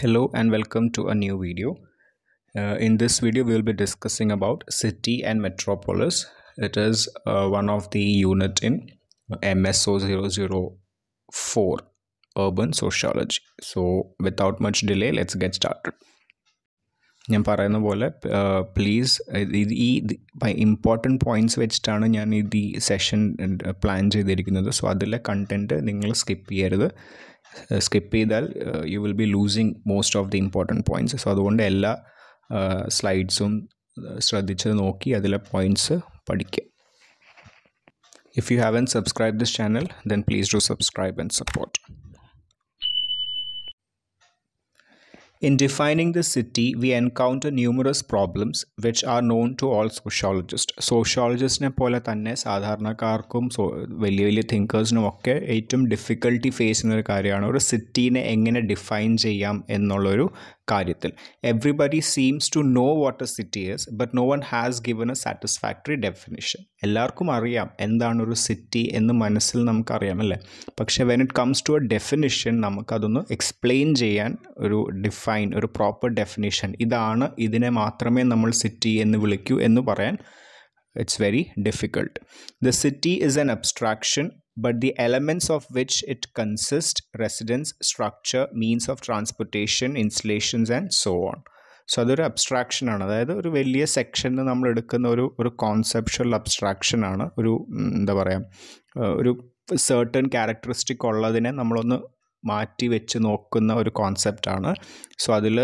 Hello and welcome to a new video. Uh, in this video, we will be discussing about city and metropolis. It is uh, one of the unit in MSO 004 urban sociology. So without much delay, let's get started. ഞാൻ പറയുന്ന പോലെ please ഈ important points വെച്ചിട്ടാണ് ഞാൻ ഇത് ഈ session plan ചെയ്തിരിക്കുന്നത്. So അതിലെ കണ്ടന്റ് നിങ്ങൾ സ്കിപ്പ് ചെയ്യരുത്. സ്കിപ്പ് ചെയ്താൽ you will be losing most of the important points so അതുകൊണ്ട് എല്ലാ സ്ലൈഡ്സും ശ്രദ്ധിച്ച് നോക്കി അതിലെ പോയിന്റ്സ് പഠിക്കുക. If you haven't subscribe this channel then please to subscribe and support In defining the city, we encounter numerous problems which are known to all sociologists. സോഷ്യോളജിസ്റ്റിനെ പോലെ തന്നെ സാധാരണക്കാർക്കും സോ വലിയ വലിയ തിങ്കേഴ്സിനും ഒക്കെ ഏറ്റവും ഡിഫിക്കൽട്ടി ഫേസ് ചെയ്യുന്ന ഒരു കാര്യമാണ് ഒരു സിറ്റീനെ എങ്ങനെ ഡിഫൈൻ ചെയ്യാം എന്നുള്ളൊരു കാര്യത്തിൽ. Everybody seems to know what a city is but no one has given a satisfactory definition എല്ലാവർക്കും അറിയാം എന്താണ് ഒരു സിറ്റി എന്ന് മനസ്സിൽ നമുക്കറിയാം അല്ലേ? പക്ഷേ when it comes to a definition നമുക്കതൊന്ന് എക്സ്പ്ലെയിൻ ചെയ്യാൻ ഒരു ഡിഫൈൻ ഒരു പ്രോപ്പർ ഡെഫിനിഷൻ ഇതാണ് ഇതിനെ മാത്രമേ നമ്മൾ സിറ്റി എന്ന് വിളിക്കൂ എന്ന് പറയാൻ it's very difficult the city is an abstraction but the elements of which it consists residence, structure, means of transportation, installations and so on. So അതൊരു അബ്സ്ട്രാക്ഷൻ ആണ്. അതായത് ഒരു വലിയ സെക്ഷനിൽ നമ്മൾ എടുക്കുന്ന ഒരു ഒരു കോൺസെപ്ച്വൽ അബ്സ്ട്രാക്ഷൻ ആണ്. ഒരു എന്താ പറയുക ഒരു സേർട്ടൺ ക്യാരക്ടറിസ്റ്റിക് ഉള്ളതിനെ നമ്മളൊന്ന് മാറ്റി വെച്ച് നോക്കുന്ന ഒരു കോൺസെപ്റ്റാണ് സോ അതിൽ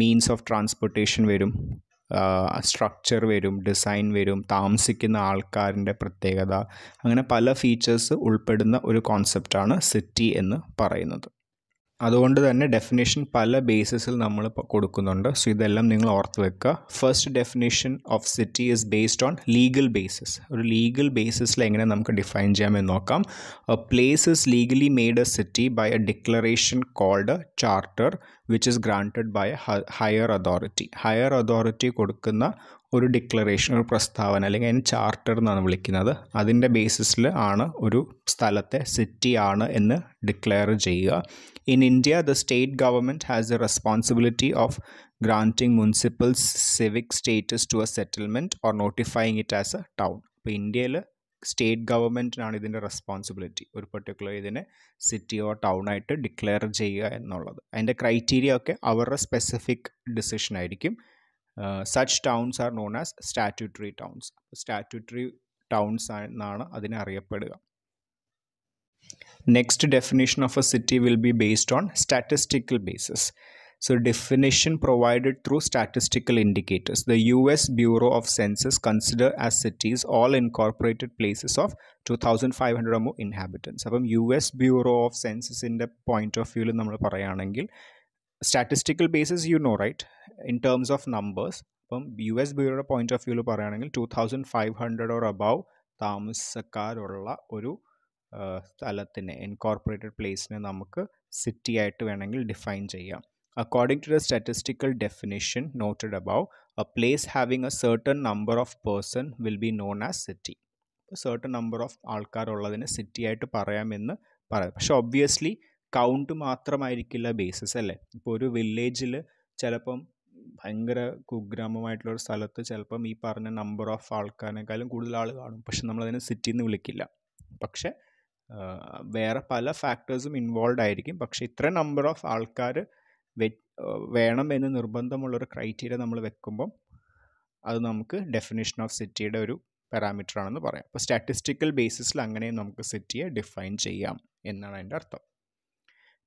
മീൻസ് ഓഫ് ട്രാൻസ്പോർട്ടേഷൻ വരും. സ്ട്രക്ചർ വരും ഡിസൈൻ വരും താമസിക്കുന്ന ആൾക്കാരിന്റെ പ്രത്യേകത അങ്ങനെ പല ഫീച്ചേഴ്സ് ഉൾപ്പെടുന്ന ഒരു കോൺസെപ്റ്റാണ് സിറ്റി എന്ന് പറയുന്നത്. അതുകൊണ്ട് തന്നെ ഡെഫിനേഷൻ പല ബേസിസിൽ നമ്മൾ കൊടുക്കുന്നുണ്ട്. സോ ഇതെല്ലാം നിങ്ങൾ ഓർത്ത് വെക്കുക. First definition of city is based on legal basis ഒരു ലീഗൽ ബേസിസിൽ എങ്ങനെ നമുക്ക് ഡിഫൈൻ ചെയ്യാമെന്ന് നോക്കാം. Place is legally made a city by a declaration called charter which is granted by higher authority higher authority കൊടുക്കുന്ന ഒരു ഡിക്ലറേഷൻ ഒരു പ്രസ്താവന അല്ലെങ്കിൽ അതിന് ചാർട്ടർ എന്നാണ് വിളിക്കുന്നത്. അതിന്റെ ബേസിസിൽ ആണ് ഒരു സ്ഥലത്തെ സിറ്റി ആണ് എന്ന് ഡിക്ലെയർ ചെയ്യുക. In India the state government has a responsibility of granting municipal civic status to a settlement or notifying it as a town അപ്പോൾ ഇന്ത്യയിൽ സ്റ്റേറ്റ് ഗവൺമെന്റിനാണ് ഇതിന്റെ റെസ്പോൺസിബിലിറ്റി ഒരു പെർട്ടിക്കുലർ ഇതിനെ സിറ്റിയോ ടൗൺ ആയിട്ട് ഡിക്ലെയർ ചെയ്യുക എന്നുള്ളത്. അതിന്റെ ക്രൈറ്റീരിയ ഒക്കെ അവരുടെ സ്പെസിഫിക് ഡിസിഷൻ ആയിരിക്കും. Such towns are known as statutory towns statutory towns എന്നാണ് അതിനെ അറിയപ്പെടുക next definition of a city will be based on statistical basis So definition provided through statistical indicators. The US Bureau of Census consider as cities all incorporated places of 2,500 or more inhabitants. അപ്പം U S bureau of സെൻസസിന്റെ point of വ്യൂവിൽ നമ്മൾ പറയുകയാണെങ്കിൽ statistical basis you know right in terms of numbers അപ്പം U S ബ്യൂറോയുടെ point of വ്യൂവിൽ പറയുകയാണെങ്കിൽ two thousand five hundred or above താമസക്കാരുള്ള ഒരു സ്ഥലത്തിനെ ഇൻകോർപ്പറേറ്റഡ് പ്ലേസിനെ നമുക്ക് സിറ്റി ആയിട്ട് വേണമെങ്കിൽ ഡിഫൈൻ ചെയ്യാം. According to the statistical definition noted above a place having a certain number of person will be known as city certain number of ആൾക്കാരുള്ളതിന് city ആയിട്ട് പറയാമെന്ന് പറയാം. പക്ഷെ ഒബ്വിയസ്ലി കൗണ്ട് മാത്രമായിരിക്കില്ല ബേസിസ് അല്ലേ? ഇപ്പോൾ ഒരു വില്ലേജിൽ ചിലപ്പം ഭയങ്കര കുഗ്രാമമായിട്ടുള്ള ഒരു സ്ഥലത്ത് ചിലപ്പം ഈ പറഞ്ഞ നമ്പർ ഓഫ് ആൾക്കാരിനേക്കാളും കൂടുതൽ ആൾ കാണും. പക്ഷെ നമ്മളതിനെ സിറ്റി എന്ന് വിളിക്കില്ല. പക്ഷേ വേറെ പല ഫാക്ടേഴ്സും ഇൻവോൾവ് ആയിരിക്കും. പക്ഷെ ഇത്ര നമ്പർ ഓഫ് ആൾക്കാർ വേണം എന്ന് നിർബന്ധമുള്ളൊരു ക്രൈറ്റീരിയ നമ്മൾ വെക്കുമ്പം അത് നമുക്ക് ഡെഫിനേഷൻ ഓഫ് സിറ്റിയുടെ ഒരു പാരാമീറ്റർ ആണെന്ന് പറയാം. അപ്പോൾ സ്റ്റാറ്റിസ്റ്റിക്കൽ ബേസിസിൽ അങ്ങനെ നമുക്ക് സിറ്റിയെ ഡിഫൈൻ ചെയ്യാം എന്നാണ് അതിന്റെ അർത്ഥം.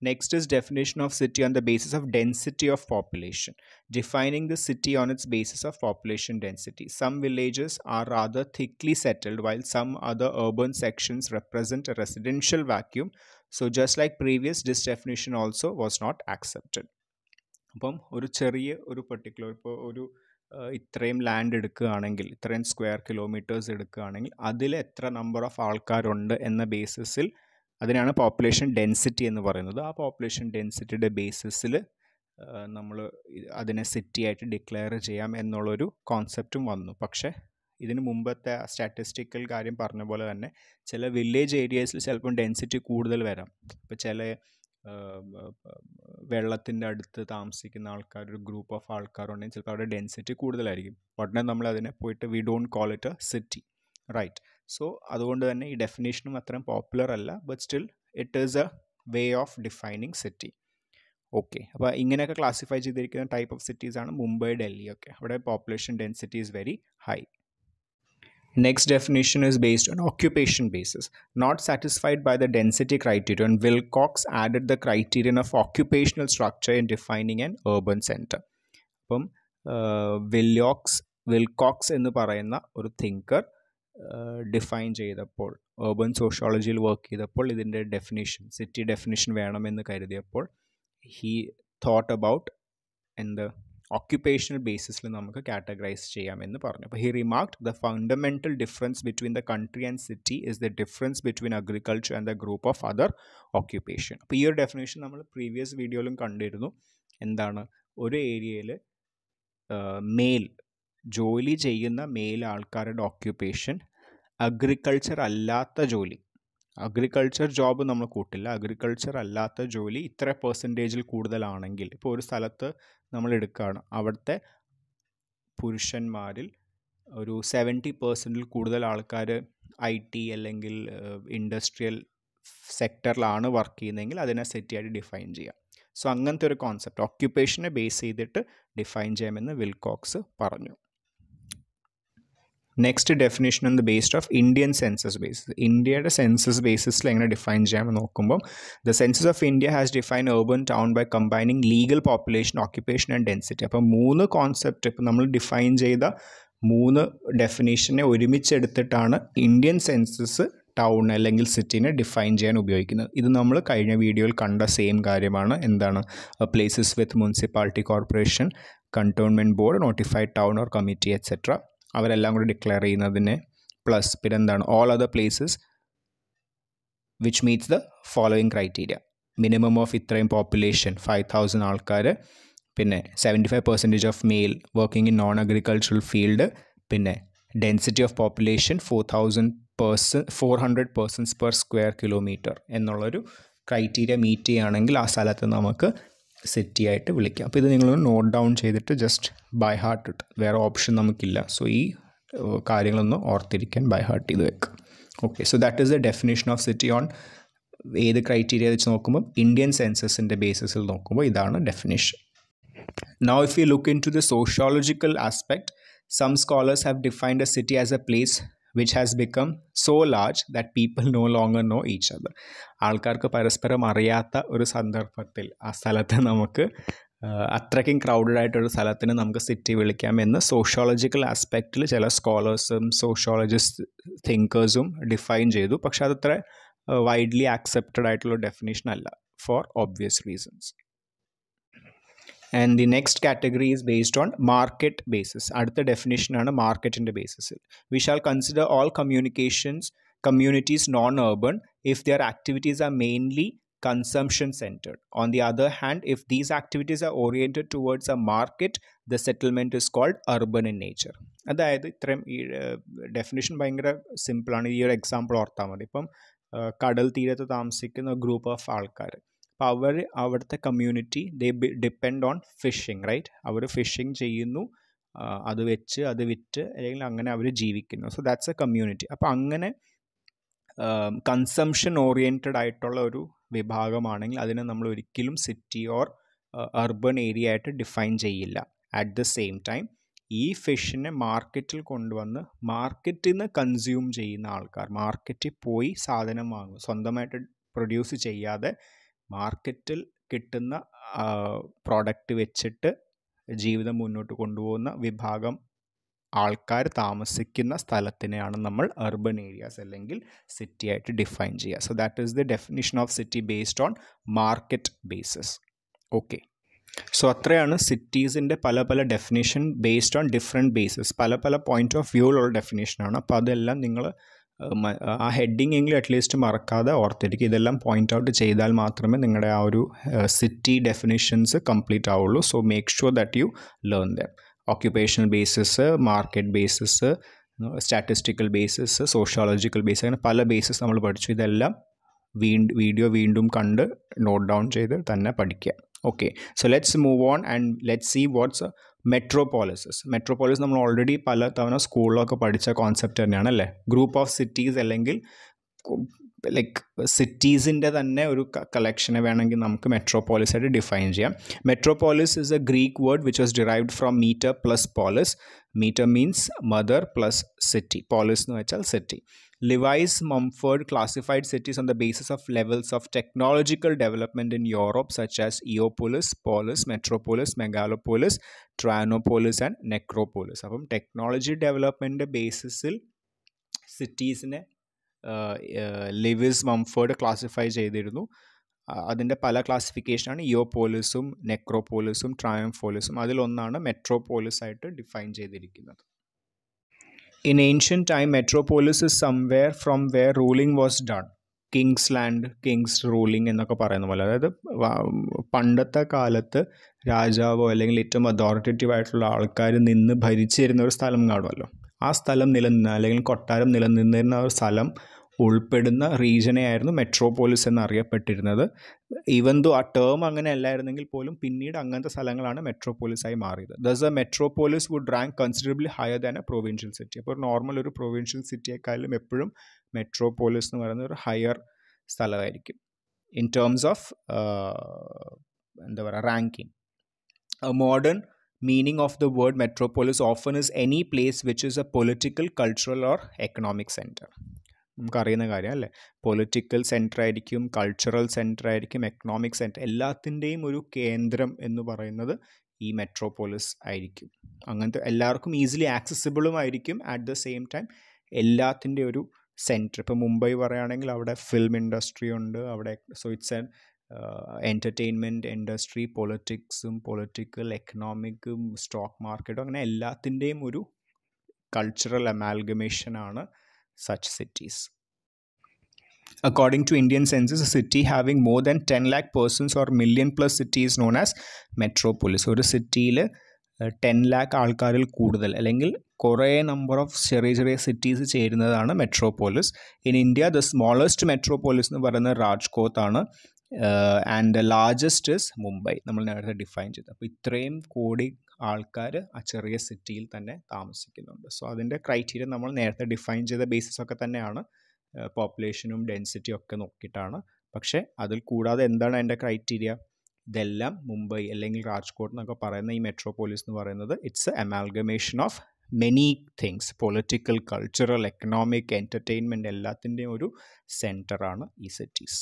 next is definition of city on the basis of density of population defining the city on its basis of population density some villages are rather thickly settled while some other urban sections represent a residential vacuum so just like previous this definition also was not accepted അപ്പം ഒരു ചെറിയ ഒരു particular ഇപ്പോൾ ഒരു ഇത്രയും land എടുക്കുകയാണെങ്കിൽ ഇത്രയും square kilometres എടുക്കുകയാണെങ്കിൽ അതിൽ എത്ര നമ്പർ ഓഫ് ആൾക്കാരുണ്ട് എന്ന ബേസിസിൽ അതിനാണ് പോപ്പുലേഷൻ ഡെൻസിറ്റി എന്ന് പറയുന്നത്. ആ പോപ്പുലേഷൻ ഡെൻസിറ്റിയുടെ ബേസിസിൽ നമ്മൾ അതിനെ സിറ്റി ആയിട്ട് ഡിക്ലെയർ ചെയ്യാം എന്നുള്ളൊരു കോൺസെപ്റ്റും വന്നു. പക്ഷേ ഇതിന് മുമ്പത്തെ സ്റ്റാറ്റിസ്റ്റിക്കൽ കാര്യം പറഞ്ഞ പോലെ തന്നെ ചില വില്ലേജ് ഏരിയാസിൽ ചിലപ്പം ഡെൻസിറ്റി കൂടുതൽ വരാം. ഇപ്പോൾ ചില വെള്ളത്തിന്റെ അടുത്ത് താമസിക്കുന്ന ആൾക്കാർ ഒരു ഗ്രൂപ്പ് ഓഫ് ആൾക്കാരുണ്ടെങ്കിൽ ചിലപ്പോൾ അവിടെ ഡെൻസിറ്റി കൂടുതലായിരിക്കും. ഉടനെ നമ്മൾ അതിനെ പോയിട്ട് we don't call it a city right so അതുകൊണ്ട് തന്നെ ഈ ഡെഫിനേഷനും അത്രയും പോപ്പുലർ അല്ല but still it is a way of defining city okay അപ്പോൾ ഇങ്ങനെയൊക്കെ ക്ലാസിഫൈ ചെയ്തിരിക്കുന്ന ടൈപ്പ് ഓഫ് സിറ്റീസ് ആണ് മുംബൈ ഡൽഹി ഒക്കെ. അവിടെ population density is very high next definition is based on occupation basis not satisfied by the density criterion Wilcox added the criterion of occupational structure in defining an urban centre അപ്പം വില്യോക്സ് Wilcox എന്ന് പറയുന്ന ഒരു thinker define ചെയ്തപ്പോൾ urban സോഷ്യോളജിയിൽ work ചെയ്തപ്പോൾ ഇതിന്റെ definition city definition വേണമെന്ന് കരുതിയപ്പോൾ ഹീ തോട്ട് അബൌട്ട് എന്ത് ഓക്യുപ്പേഷണൽ ബേസിസിൽ നമുക്ക് കാറ്റഗറൈസ് ചെയ്യാമെന്ന് പറഞ്ഞു. അപ്പോൾ he remarked the fundamental difference between the country and city is the difference between agriculture and the group of other occupation അപ്പോൾ ഈ ഒരു ഡെഫിനേഷൻ നമ്മൾ പ്രീവിയസ് വീഡിയോയിലും കണ്ടിരുന്നു. എന്താണ്? ഒരു ഏരിയയിൽ മെയിൽ ജോലി ചെയ്യുന്ന മെയിൽ ആൾക്കാരുടെ ഓക്യുപ്പേഷൻ അഗ്രികൾച്ചർ അല്ലാത്ത ജോലി. അഗ്രികൾച്ചർ ജോബ് നമ്മൾ കൂട്ടില്ല. അഗ്രികൾച്ചർ അല്ലാത്ത ജോലി ഇത്ര പെർസെന്റേജിൽ കൂടുതലാണെങ്കിൽ ഇപ്പോൾ ഒരു സ്ഥലത്ത് നമ്മൾ എടുക്കുകയാണ് അവിടുത്തെ പുരുഷന്മാരിൽ ഒരു സെവന്റി പെർസെന്റിൽ കൂടുതൽ ആൾക്കാർ ഐ ടി അല്ലെങ്കിൽ ഇൻഡസ്ട്രിയൽ സെക്ടറിലാണ് വർക്ക് ചെയ്യുന്നതെങ്കിൽ അതിനെ സെറ്റിയായിട്ട് ഡിഫൈൻ ചെയ്യാം. സോ അങ്ങനത്തെ ഒരു കോൺസെപ്റ്റ് ഓക്യുപ്പേഷനെ ബേസ് ചെയ്തിട്ട് ഡിഫൈൻ ചെയ്യാമെന്ന് വിൽകോക്സ് പറഞ്ഞു. Next definition on the based of Indian census basis ഇന്ത്യയുടെ സെൻസസ് ബേസിസിൽ എങ്ങനെ ഡിഫൈൻ ചെയ്യാമെന്ന് നോക്കുമ്പോൾ the census of India has define urban town by combining legal population occupation and density അപ്പോൾ മൂന്ന് കോൺസെപ്റ്റ് ഇപ്പോൾ നമ്മൾ ഡിഫൈൻ ചെയ്ത മൂന്ന് ഡെഫിനേഷനെ ഒരുമിച്ചെടുത്തിട്ടാണ് ഇന്ത്യൻ സെൻസസ് ടൗൺ അല്ലെങ്കിൽ സിറ്റിനെ ഡിഫൈൻ ചെയ്യാൻ ഉപയോഗിക്കുന്നത്. ഇത് നമ്മൾ കഴിഞ്ഞ വീഡിയോയിൽ കണ്ട സെയിം കാര്യമാണ്. എന്താണ്? Places with municipality corporation cantonment board notified town or committee etcetera അവരെല്ലാം കൂടി ഡിക്ലെയർ ചെയ്യുന്നതിന് പ്ലസ് പിന്നെ എന്താണ് all other places which meets the following criteria minimum of ഇത്രയും പോപ്പുലേഷൻ ഫൈവ് തൗസൻഡ് ആൾക്കാർ പിന്നെ seventy five percentage of male working in non agricultural field പിന്നെ density of population four thousand person four hundred persons per square kilometre എന്നുള്ളൊരു criteria meet ചെയ്യുകയാണെങ്കിൽ ആ സ്ഥലത്ത് നമുക്ക് city ആയിട്ട് വിളിക്കാം. അപ്പോൾ ഇത് നിങ്ങൾ നോട്ട് ഡൗൺ ചെയ്തിട്ട് ജസ്റ്റ് ബൈ ഹാർട്ട് ഇട്ട്. വേറെ ഓപ്ഷൻ നമുക്കില്ല. സോ ഈ കാര്യങ്ങളൊന്നും ഓർത്തിരിക്കാൻ ബൈ ഹാർട്ട് ചെയ്ത് വെക്കുക okay so that is the definition of city on ഏത് ക്രൈറ്റീരിയ വെച്ച് നോക്കുമ്പോൾ ഇന്ത്യൻ സെൻസസിന്റെ ബേസിസിൽ നോക്കുമ്പോൾ ഇതാണ് definition now if you look into the sociological aspect some scholars have defined a city as a place which has become so large that people no longer know each other. ആൾക്കാർക്ക് പരസ്പരം അറിയാത്ത ഒരു സന്ദർഭത്തിൽ ആ സ്ഥലത്ത് നമുക്ക് അത്രയ്ക്കും ക്രൗഡഡ് ആയിട്ടൊരു സ്ഥലത്തിന് നമുക്ക് സിറ്റി വിളിക്കാമെന്ന് സോഷ്യോളജിക്കൽ ആസ്പെക്റ്റിൽ ചില സ്കോളേഴ്സും സോഷ്യോളജിസ്റ്റ് തിങ്കേഴ്സും ഡിഫൈൻ ചെയ്തു പക്ഷെ അതത്ര വൈഡ്ലി ആക്സെപ്റ്റഡ് ആയിട്ടുള്ള ഡെഫിനേഷൻ അല്ല for obvious reasons and the next category is based on market basis അടുത്ത ഡെഫിനേഷനാണ് മാർക്കറ്റിന്റെ ബേസിസിൽ we shall consider all communications communities non urban if their activities are mainly consumption centered. On the other hand, if these activities are oriented towards a market, the settlement is called urban in nature. അതായത് ഇത്രയും ഈ definition ഭയങ്കര സിമ്പിളാണ് ഈ ഒരു example ഓർത്താൽ മതി. ഇപ്പം കടൽ തീരത്ത് താമസിക്കുന്ന ഗ്രൂപ്പ് ഓഫ് ആൾക്കാർ അവർ അവിടുത്തെ community they depend on fishing right our fishing ചെയ്യുന്നു അത് വെച്ച് അത് വിറ്റ് അല്ലെങ്കിൽ അങ്ങനെ അവർ ജീവിക്കുന്നു. സോ ദാറ്റ്സ് എ കമ്മ്യൂണിറ്റി അപ്പോൾ അങ്ങനെ കൺസംഷൻ ഓറിയന്റഡ് ആയിട്ടുള്ള ഒരു വിഭാഗമാണെങ്കിൽ അതിനെ നമ്മൾ ഒരിക്കലും സിറ്റി ഓർ അർബൺ ഏരിയ ആയിട്ട് ഡിഫൈൻ ചെയ്യില്ല. അറ്റ് ദ സെയിം ടൈം ഈ ഫിഷിനെ മാർക്കറ്റിൽ കൊണ്ടുവന്ന് മാർക്കറ്റിൽ നിന്ന് കൺസ്യൂം ചെയ്യുന്ന ആൾക്കാർ മാർക്കറ്റിൽ പോയി സാധനം വാങ്ങും സ്വന്തമായിട്ട് പ്രൊഡ്യൂസ് ചെയ്യാതെ മാർക്കറ്റിൽ കിട്ടുന്ന പ്രോഡക്റ്റ് വെച്ചിട്ട് ജീവിതം മുന്നോട്ട് കൊണ്ടുപോകുന്ന വിഭാഗം ആൾക്കാർ താമസിക്കുന്ന സ്ഥലത്തിനെയാണ് നമ്മൾ അർബൻ ഏരിയാസ് അല്ലെങ്കിൽ സിറ്റി ആയിട്ട് ഡിഫൈൻ ചെയ്യുക. So that is the definition of city based on market basis okay so അത്രയാണ് സിറ്റീസിന്റെ പല പല definition based on different basis പല പല പോയിന്റ് ഓഫ് വ്യൂവിലുള്ള ഡെഫിനേഷനാണ് അപ്പോൾ അതെല്ലാം നിങ്ങൾ ആ ഹെഡിങ് എങ്കിലും അറ്റ്ലീസ്റ്റ് മറക്കാതെ ഓർത്തിരിക്കും ഇതെല്ലാം പോയിന്റ് ഔട്ട് ചെയ്താൽ മാത്രമേ നിങ്ങളുടെ ആ ഒരു സിറ്റി ഡെഫിനേഷൻസ് കംപ്ലീറ്റ് ആവുള്ളൂ. So make sure that you learn them occupational basis market basis statistical basis sociological basis അങ്ങനെ പല ബേസിസ് നമ്മൾ പഠിച്ചു. ഇതെല്ലാം വീണ്ടും വീഡിയോ വീണ്ടും കണ്ട് നോട്ട് ഡൗൺ ചെയ്ത് തന്നെ പഠിക്കുക. Okay so let's move on and let's see what's metropolises metropolis നമ്മൾ ഓൾറെഡി പല തവണ സ്കൂളിലൊക്കെ പഠിച്ച കോൺസെപ്റ്റ് തന്നെയാണ് അല്ലേ ഗ്രൂപ്പ് ഓഫ് സിറ്റീസ് അല്ലെങ്കിൽ ലൈക്ക് സിറ്റീസിന്റെ തന്നെ ഒരു കളക്ഷനെ വേണമെങ്കിൽ നമുക്ക് മെട്രോപോളിസ് ആയിട്ട് ഡിഫൈൻ ചെയ്യാം metropolis is a Greek word which was derived from meter plus polis meter means mother plus city polis എന്ന് വെച്ചാൽ city Levi's Mumford classified cities on the basis of levels of technological development in Europe, such as Eopolis, Polis, Metropolis, Megalopolis, Trianopolis, and Necropolis. അപ്പം technology development ബേസിസിൽ സിറ്റീസിനെ Lewis Mumford classify ചെയ്തിരുന്നു. അതിന്റെ പല ക്ലാസിഫിക്കേഷനാണ് ഇയോപോലിസും നെക്രോപോളിസും ട്രയംഫോളിസും അതിലൊന്നാണ് metropolis ആയിട്ട് ഡിഫൈൻ ചെയ്തിരിക്കുന്നത്. In ancient time metropolis is somewhere from where ruling was done kings land kings ruling എന്നൊക്കെ പറയുന്ന പോലെ. അതായത് പണ്ടത്തെ കാലത്ത് രാജാവോ അല്ലെങ്കിൽ ഏറ്റവും അതോറിറ്റേറ്റീവ് ആയിട്ടുള്ള ആൾക്കാർ നിന്ന് ഭരിച്ചിരുന്ന ഒരു സ്ഥലം കാണുമല്ലോ. ആ സ്ഥലം നിലനിന്ന അല്ലെങ്കിൽ കൊട്ടാരം നിലനിന്നിരുന്ന ഒരു സ്ഥലം ഉൾപ്പെടുന്ന റീജിയനെ ആയിരുന്നു മെട്രോപോളിസ് എന്നറിയപ്പെട്ടിരുന്നത്. ഈവൻ ദോ ആ ടേം അങ്ങനെ അല്ലായിരുന്നെങ്കിൽ പോലും പിന്നീട് അങ്ങനത്തെ സ്ഥലങ്ങളാണ് മെട്രോപോളിസ് ആയി മാറിയത്. Thus a metropolis would rank considerably higher than a provincial city അപ്പോൾ നോർമൽ ഒരു പ്രൊവിൻഷ്യൽ സിറ്റിയെക്കാളും എപ്പോഴും മെട്രോപോളിസ് എന്ന് പറയുന്ന ഒരു ഹയർ സ്ഥലമായിരിക്കും. ഇൻ ടേംസ് ഓഫ് എന്താ പറയുക ranking modern meaning of the word metropolis often is any place which is a political cultural or economic center. നമുക്കറിയുന്ന കാര്യം അല്ലേ? പൊളിറ്റിക്കൽ സെന്റർ ആയിരിക്കും കൾച്ചറൽ സെന്റർ ആയിരിക്കും എക്കണോമിക് സെന്റർ എല്ലാത്തിന്റെയും ഒരു കേന്ദ്രം എന്ന് പറയുന്നത് ഈ മെട്രോപോളിസ് ആയിരിക്കും. അങ്ങനത്തെ എല്ലാവർക്കും ഈസിലി ആക്സസിബിളും ആയിരിക്കും. അറ്റ് ദ സെയിം ടൈം എല്ലാത്തിന്റെ ഒരു സെന്റർ ഇപ്പോൾ മുംബൈ പറയുകയാണെങ്കിൽ അവിടെ ഫിലിം ഇൻഡസ്ട്രി ഉണ്ട് അവിടെ so it's an entertainment industry പൊളിറ്റിക്സും political എക്കണോമിക്കും സ്റ്റോക്ക് മാർക്കറ്റും അങ്ങനെ എല്ലാത്തിന്റെയും ഒരു കൾച്ചറൽ അമാൽഗമേഷനാണ് such cities. According to Indian census, a city having more than 10 lakh persons or million plus city is known as metropolis. ഒരു സിറ്റിയിൽ ടെൻ ലാക്ക് ആൾക്കാരിൽ കൂടുതൽ അല്ലെങ്കിൽ കുറേ നമ്പർ ഓഫ് ചെറിയ ചെറിയ സിറ്റീസ് ചേരുന്നതാണ് metropolis in India the smallest metropolis എന്ന് പറയുന്നത് ആണ് ആൻഡ് ലാർജസ്റ്റ് ഇസ് മുംബൈ നമ്മൾ നേരത്തെ ഡിഫൈൻ ചെയ്തത് അപ്പോൾ ഇത്രയും കോടി ആൾക്കാർ ആ ചെറിയ സിറ്റിയിൽ തന്നെ താമസിക്കുന്നുണ്ട്. സോ അതിന്റെ ക്രൈറ്റീരിയ നമ്മൾ നേരത്തെ ഡിഫൈൻ ചെയ്ത ബേസിസ് ഒക്കെ തന്നെയാണ് പോപ്പുലേഷനും ഡെൻസിറ്റിയും ഒക്കെ നോക്കിയിട്ടാണ്. പക്ഷേ അതിൽ കൂടാതെ എന്താണ് അതിന്റെ ക്രൈറ്റീരിയ ഇതെല്ലാം മുംബൈ അല്ലെങ്കിൽ രാജ്കോട്ട് എന്നൊക്കെ പറയുന്ന ഈ മെട്രോപോളിസ് എന്ന് പറയുന്നത് it's amalgamation of many things political cultural economic entertainment എല്ലാത്തിന്റെയും ഒരു സെന്ററാണ് ഈ cities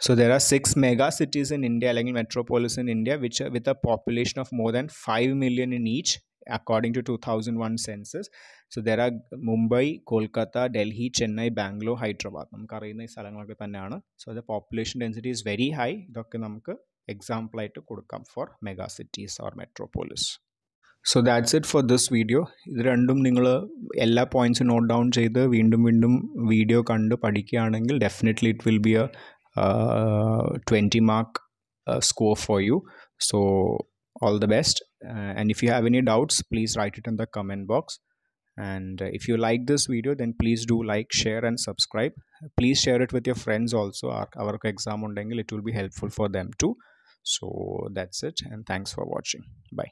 So there are six mega cities in India, like metropolis in India, which are with a population of more than 5 million in each, according to 2001 census. So there are Mumbai, Kolkata, Delhi, Chennai, Bangalore, Hyderabad. നമുക്ക് അറിയുന്ന ഈ സ്ഥലങ്ങളൊക്കെ തന്നെയാണ് so the population density is very high ഇതൊക്കെ നമുക്ക് example ആയിട്ട് കൊടുക്കാം for mega cities or metropolis so that's it for this video ഇത് രണ്ടും നിങ്ങൾ എല്ലാ പോയിൻറ്റ്സും നോട്ട് ഡൗൺ ചെയ്ത് വീണ്ടും വീണ്ടും വീഡിയോ കണ്ട് പഠിക്കുകയാണെങ്കിൽ definitely it will be a uh, 20 mark uh, score for you. So all the best. Uh, and if you have any doubts please write it in the comment box. And if you like this video then please do like share and subscribe. Please share it with your friends also. Our exam on it will be helpful for them too. So that's it. And thanks for watching. Bye